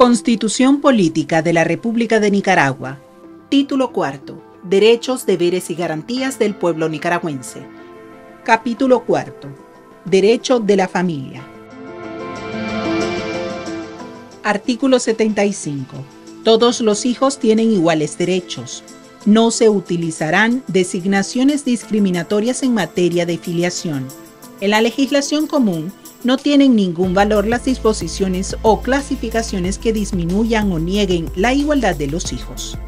Constitución Política de la República de Nicaragua. Título cuarto. Derechos, deberes y garantías del pueblo nicaragüense. Capítulo cuarto. Derecho de la familia. Artículo 75. Todos los hijos tienen iguales derechos. No se utilizarán designaciones discriminatorias en materia de filiación. En la legislación común, no tienen ningún valor las disposiciones o clasificaciones que disminuyan o nieguen la igualdad de los hijos.